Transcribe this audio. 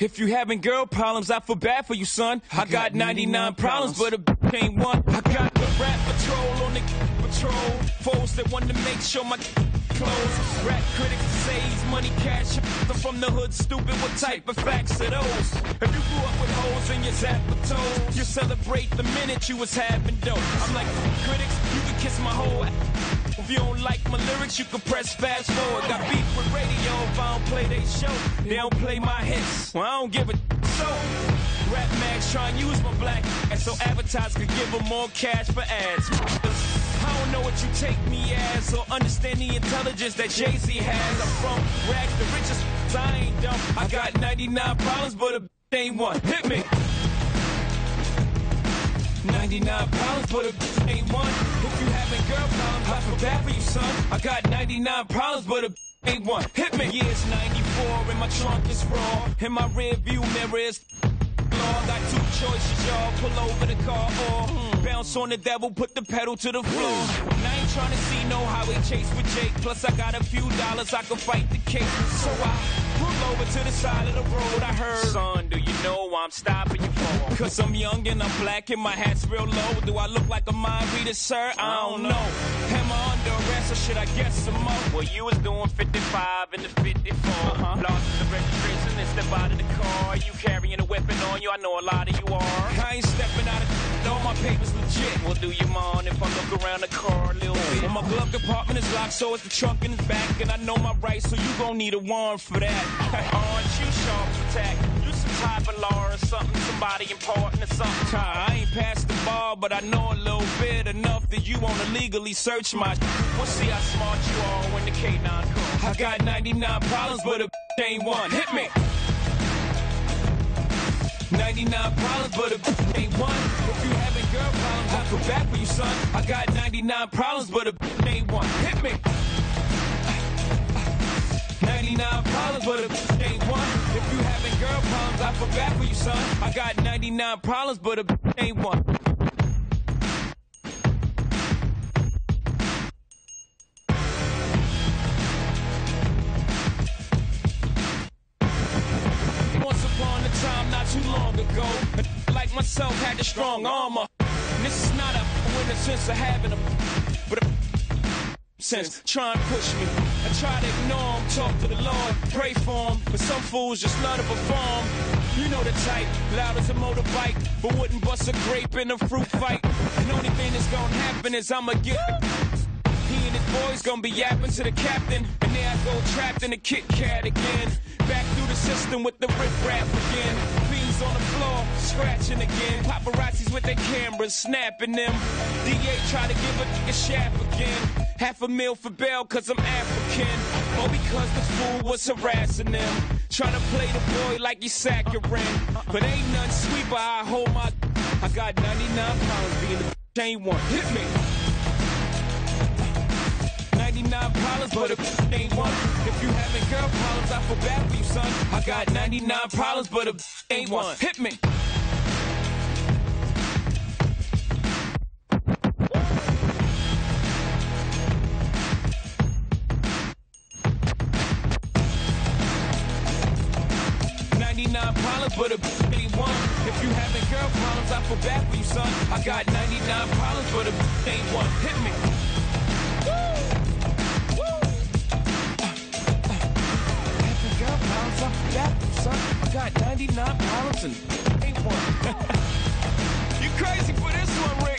If you having girl problems, I feel bad for you, son. I, got 99 problems, but a b- ain't one. I got the rap patrol on the patrol. Foes that want to make sure my clothes. Rap critics say he's money cash. I'm from the hood, stupid. What type of facts are those? If you grew up with holes in your zapper toes, you celebrate the minute you was having dope. I'm like, critics, you can kiss my whole lyrics, you can press fast forward. Got beef with radio if I don't play they show. They don't play my hits. Well, I don't give a so. Rap mags try and use my black and so advertisers could give them more cash for ads. I don't know what you take me as or understand the intelligence that Jay-Z has. I'm from rags, the richest. I ain't dumb. I got 99 problems, but a ain't one. Hit me. 99 problems, but a ain't one. If you having girl problems, I feel bad for you, son. I got 99 problems, but a ain't one. Hit me. Yeah, it's 94 and my trunk is raw. And my rear view mirror is law. Got two choices, y'all. Pull over the car or mm, bounce on the devil, put the pedal to the floor. And I ain't trying to see no highway chase with Jake. Plus, I got a few dollars, I can fight the case. So I pull over to the side of the road. I heard, son, know I'm stopping you for? Cause I'm young and I'm black and my hat's real low. Do I look like a mind reader, sir? I don't know. Am I under arrest or should I guess some more? Well, you was doing 55 in the 54. Uh-huh. Lost the registration and step out of the car. You carrying a weapon on you? I know a lot of you are. I ain't stepping out of all my papers legit. Well, do you mind if I look around the car a little bit? Well, my glove compartment is locked, so is the trunk in the back. And I know my rights, so you gon' need a warrant for that. Aren't you or something, somebody important or something. I ain't passed the bar, but I know a little bit enough that you wanna legally search my. We'll see how smart you are when the K9 comes. I got 99 problems, but a ain't one. Hit me. 99 problems, but a ain't one. If you having girl problems, I feel bad for you, son. I got 99 problems, but a ain't one. Hit me. 99 I feel for you, son. I got 99 problems, but a ain't one. Once upon a time, not too long ago, like myself had the strong armor. And this is not a win a sense of having a, but a sense try and push me. I try to ignore him, talk to the Lord, pray for him, but some fools just love to perform. You know the type, loud as a motorbike, but wouldn't bust a grape in a fruit fight. And only thing that's gonna happen is I'ma get he and his boys gonna be yapping to the captain. And there I go trapped in a Kit Kat again. Back through the system with the rip rap again. Beans on the floor, scratching again. Paparazzis with their cameras, snapping them. DA try to give a nigga shaft again. Half a meal for bail cause I'm African. Or because the fool was harassing them. Trying to play the boy like he's saccharine. But ain't nothing sweet, but I hold my. I got 99 pounds being the ain't one. Hit me. 99 problems, but a ain't one. If you having girl problems, I feel bad for you, son. I got 99 problems, but a ain't one. Hit me. 99 problems, but a ain't one. If you having girl problems, I feel bad for you, son. I got 99 problems, but a ain't one. Hit me. Woo! Woo! Having girl problems, I feel bad for son. I got 99 problems and ain't one. you crazy for this one,